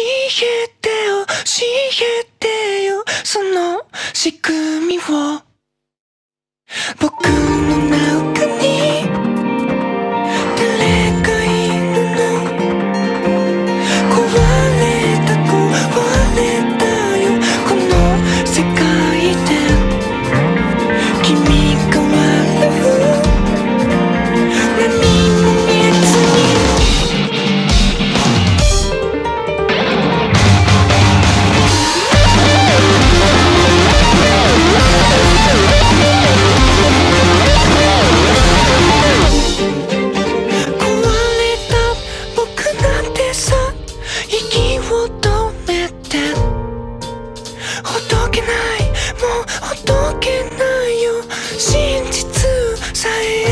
えてよ教えてよその仕組みを。僕の名 say